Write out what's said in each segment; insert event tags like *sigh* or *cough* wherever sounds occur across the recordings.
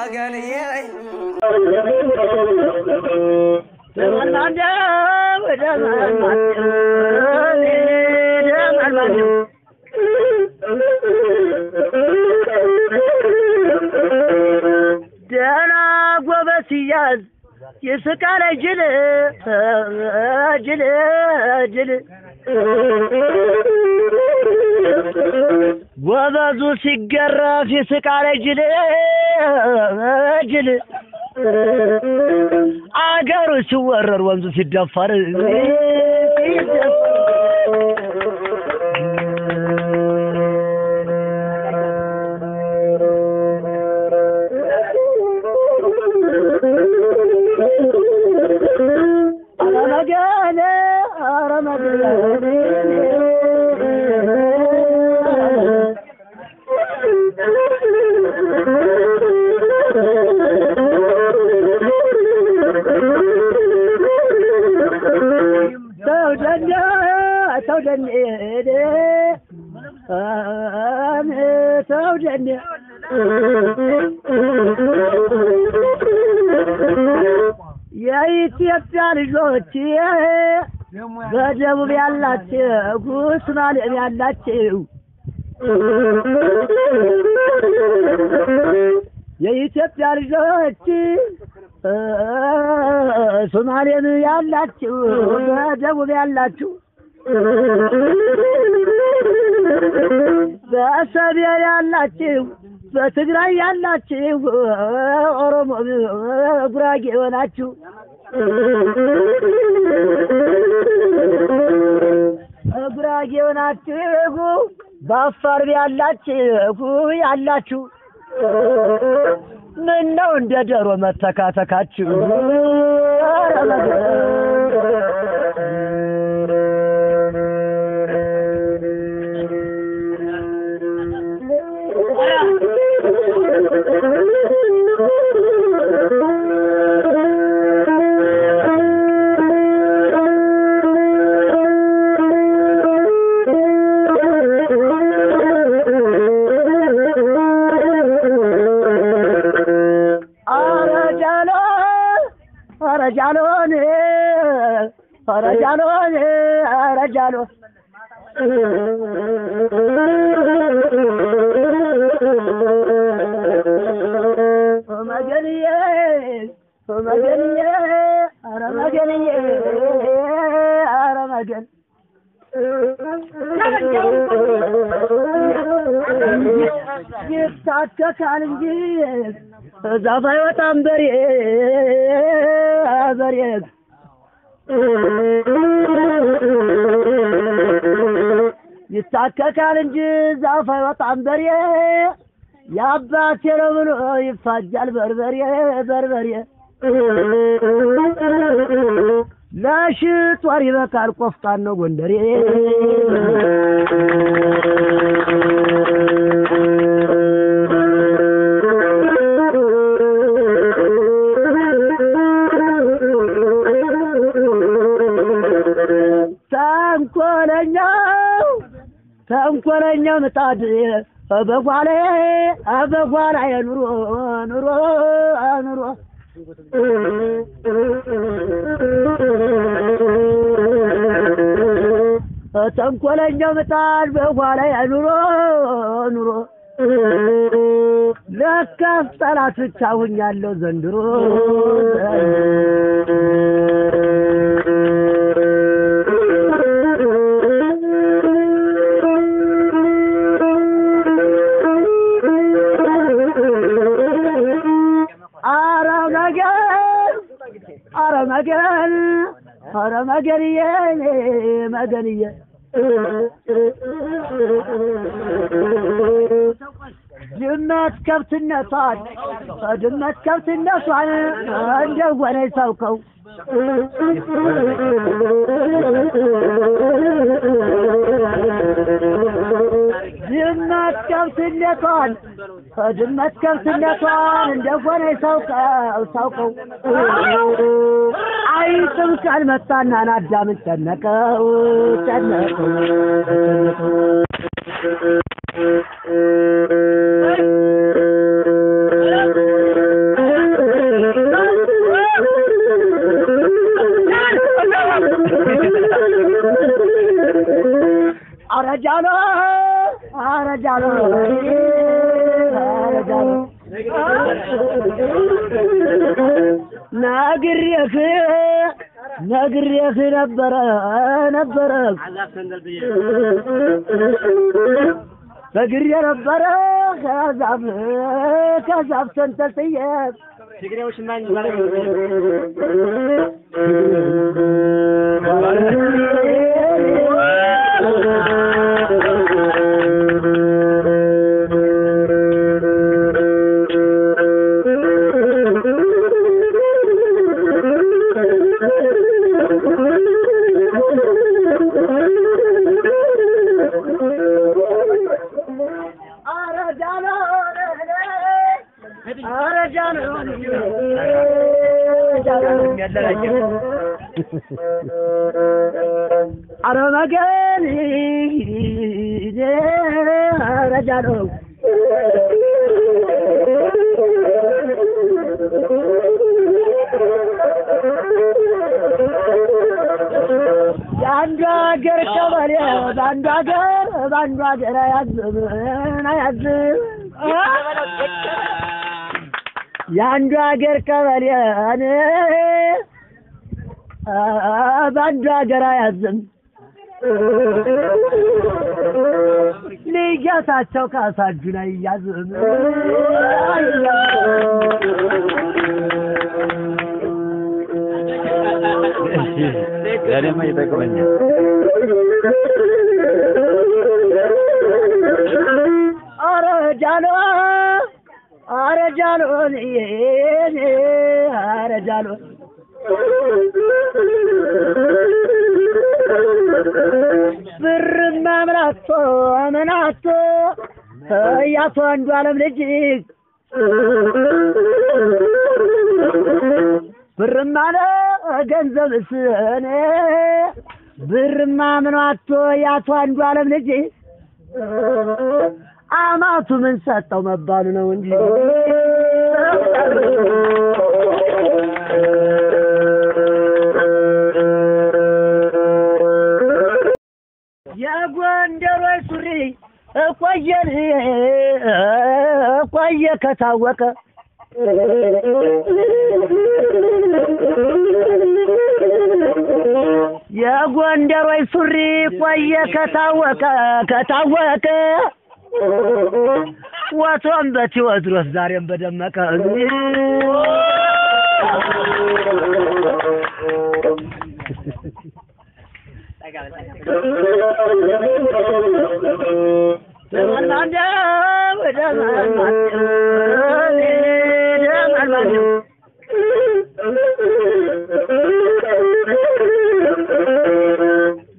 መገንዬ ደህና ጎበዝ ሲያዝ ጅል ጅል ጅል ጎበዙ ሲገረፍ ይስቃል ጅል ጅል አገሩ ሲወረር ወንዙ ሲደፈር አረመገነ አረመገነ ተውደነ የኢትዮጵያ ልጆች በደቡብ ያላችሁ ሶማሌም ያላችሁ የኢትዮጵያ ልጆች ሶማሌም ያላችሁ በደቡብ ያላችሁ በሰሜን ያላችሁ በትግራይ ያላችሁ ኦሮሞ ጉራጌ የሆናችሁ ጉራጌ የሆናችሁ በአፋር ያላችሁ ያላችሁ ምን ነው እንደ ዶሮ መተካተካችሁ? ይታከካል እንጂ ዛፍ አይወጣም በሬ በሬ ይታከካል እንጂ ዛፍ አይወጣም በሬ። የአባቴ ነው ብሎ ይፋጃል በርበሬ በርበሬ። ለሽጦር ይበቃል ቆፍጣን ነው ጎንደሬ ምጣድ በጓላ በጓላ የኑሮ ኑሮ ኑሮ ተንኮለኛው ምጣድ በኋላ ኑሮ ኑሮ ለካስ ጠላት ብቻ ሁኛለሁ ዘንድሮ حرم أجل حرم أجل يا مدنية. جمت كبت النصار جمت كبت النصار انجو وأنا يسوقوا جمت كبت النصار جمت كبت النصار انجو وأنا يسوقوا سوقوا. የእግዚአብሔር ቃል መጣና አዳምን ጨነቀው ጨነቀው። ነግሬህ ነግሬህ ነበረ ነበረ ነግሬ ነበረ ከዛፍ ከዛፍ ተንጠልጥዬ *laughs* አረመገን ነው የአንዱ ሀገር ቀበሌ በአንዱ ሀገር በአንዱ ሀገር አያዝም አያዝም የአንዱ ሀገር ቀበሌ በአንዱ ሀገር አያዝም ልጅታቸው ካሳጁ ላይ እያዝም ለእኔማ ይጠቅመኛል። አረ ጃሎ አረ ጃሎ አረ ጃሎ ብርማ ምናቶ ምናቶ ያቶ አንዱ አለም ልጅ ብርማ ገንዘብ ስነ ብርማ ምናቶ ያቶ አንዱ አለም ልጅ አማቱ ምን ሰጠው መባሉ ነው እንጂ ሱሪ እቆየን እቆየ ከታወቀ። የጎንደሮች ሱሪ ቆየ ከታወቀ ከታወቀ። ወትሮም በቴዎድሮስ ዛሬም በደመቀ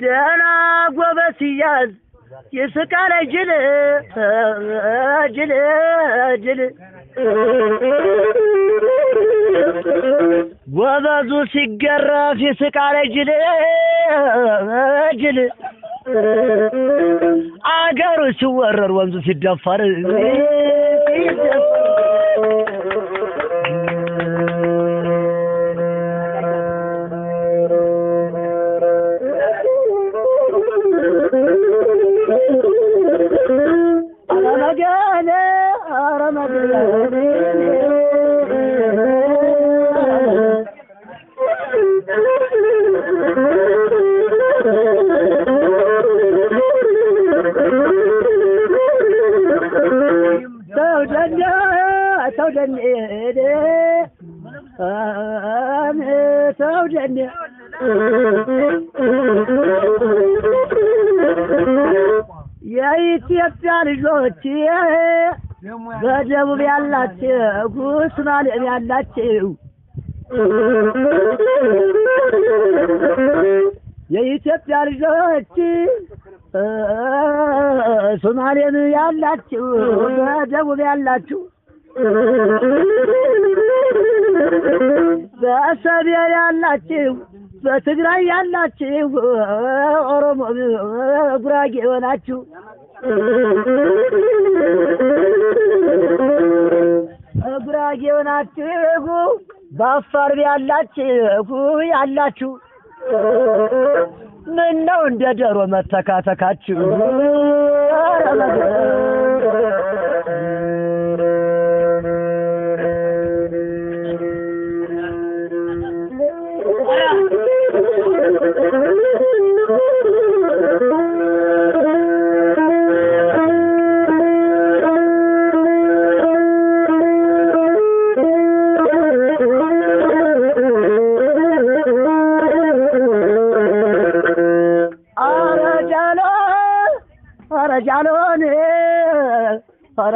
ደህና ጎበዝ ሲያዝ ይስቃል ጅል ጅል ጅል ሲገረፍ ይስቃል ጅል ጅል አገሩ ሲወረር ወንዙ ሲደፈር ተውደነ የኢትዮጵያ ልጆች በደቡብ ያላችሁ ሶማሌም ያላችሁ የኢትዮጵያ ልጆች ሶማሌም ያላችሁ በደቡብ ያላችሁ በሰሜን ያላችሁ በትግራይ ያላችሁ ኦሮሞ ጉራጌ የሆናችሁ ጉራጌ የሆናችሁ በአፋር ያላችሁ ያላችሁ ምን ነው እንደ ዶሮ መተካተካችሁ?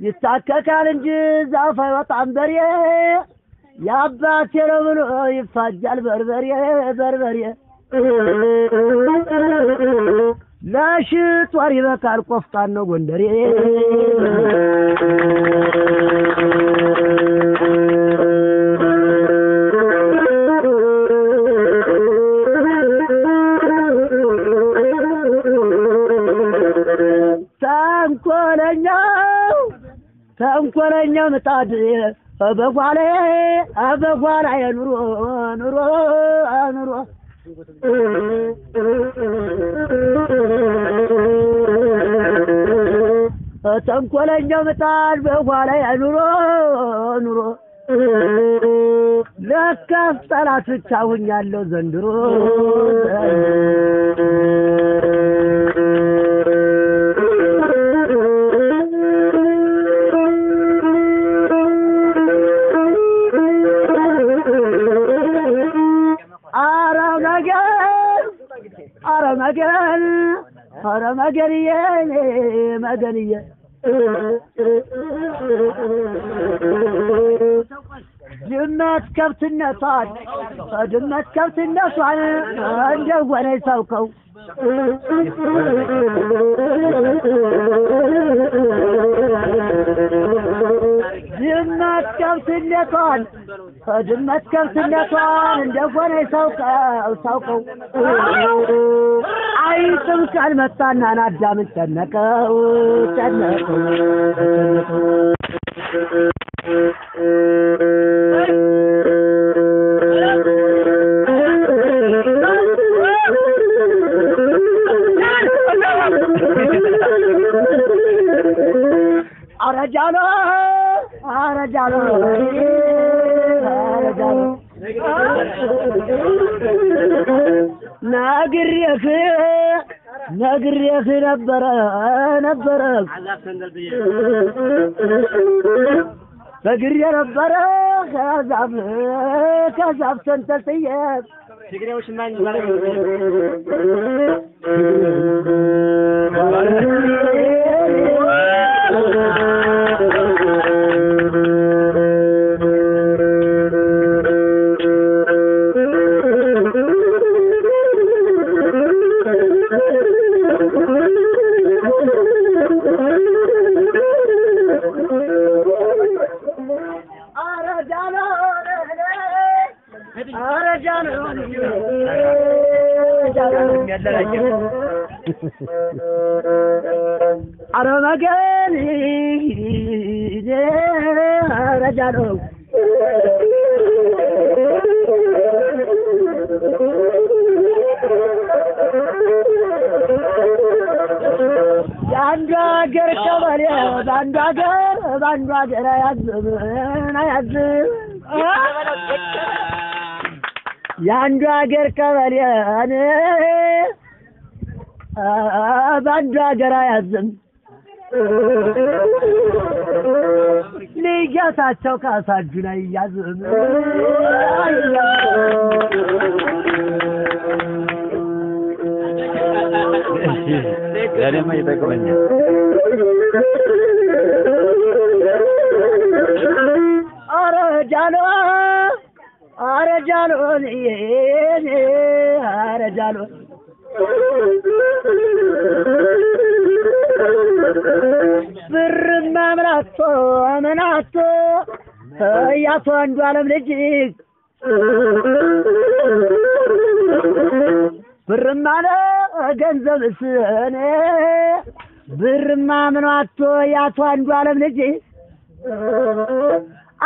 ይታከካል እንጂ ዛፍ አይወጣም በሬ። የአባቴ ነው ብሎ ይፋጃል በርበሬ በርበሬ። ለሽጧር ይበቃል ቆፍጣን ነው ጎንደሬ ተንኮለኛው ተንኮለኛው ምጣድ በጓላ በጓላ የኑሮ ኑሮ ኑሮ ተንኮለኛው ምጣድ በኋላ ኑሮ ኑሮ። ለካስ ጠላት ብቻ ሁኛለሁ ዘንድሮ مجال حرم جريان مدنية. جمت كبت النصاد جمت كبت النصاد جو وأنا يسوقوا جمت كبت النصاد جمت كبت النصاد جو وأنا يسوقوا سوقوا. ሰውቀው አይጥም ካልመጣና አዳምን ጨነቀው ጨነቀው አረጃሎ አረጃሎ አረጃሎ ነግሬህ ነግሬህ ነበረ ነበረ በግሬ ነበረ ከዛፍ ከዛፍ ተንጠልጥዬ አረ ረጃ ነው የአንዱ ሀገር ቀበሌ በአንዱ ሀገር በአንዱ ሀገር አያዝም አያዝም የአንዱ ሀገር ቀበሌ በአንዱ ሀገር አያዝም ልየታቸው ካሳጁን አያዝም ለእኔማ ይጠቅመኛል። ኧረ ጃሎ አረጃሎን አረጃሎን ብርማ ምናቶ ምናቶ ያቶ አንዱ አለም ልጅ ብርማ ገንዘብ ስኔ ብርማ ምናቶ ያቶ አንዱ አለም ልጅ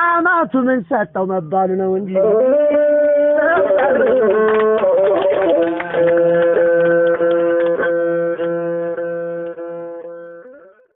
አማቱ ምን ሰጠው መባሉ ነው እንጂ